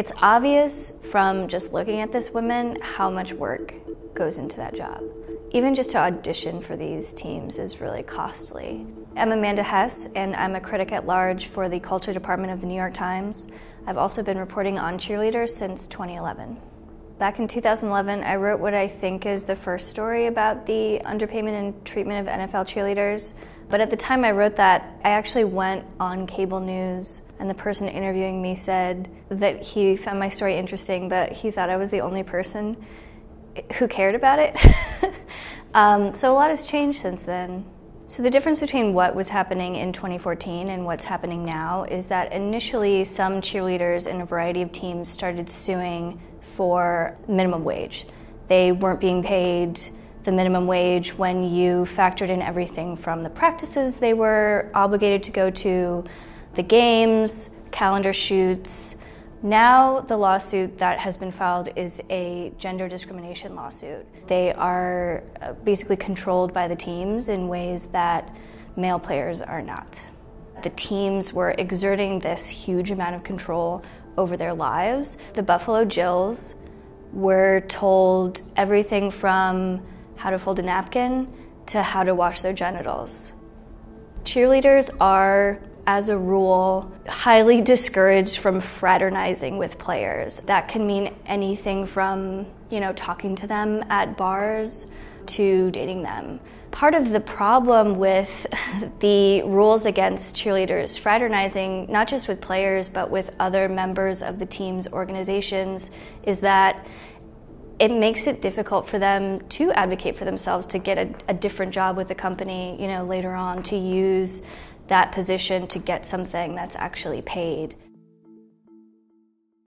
It's obvious from just looking at this woman how much work goes into that job. Even just to audition for these teams is really costly. I'm Amanda Hess, and I'm a critic at large for the Culture Department of the New York Times. I've also been reporting on cheerleaders since 2011. Back in 2011, I wrote what I think is the first story about the underpayment and treatment of NFL cheerleaders. But at the time I wrote that, I actually went on cable news, and the person interviewing me said that he found my story interesting, but he thought I was the only person who cared about it. um, so a lot has changed since then. So, the difference between what was happening in 2014 and what's happening now is that initially some cheerleaders in a variety of teams started suing for minimum wage. They weren't being paid the minimum wage when you factored in everything from the practices they were obligated to go to, the games, calendar shoots, now, the lawsuit that has been filed is a gender discrimination lawsuit. They are uh, basically controlled by the teams in ways that male players are not. The teams were exerting this huge amount of control over their lives. The Buffalo Jills were told everything from how to fold a napkin to how to wash their genitals. Cheerleaders are as a rule, highly discouraged from fraternizing with players. That can mean anything from, you know, talking to them at bars to dating them. Part of the problem with the rules against cheerleaders fraternizing, not just with players, but with other members of the team's organizations, is that it makes it difficult for them to advocate for themselves to get a, a different job with the company, you know, later on, to use that position to get something that's actually paid.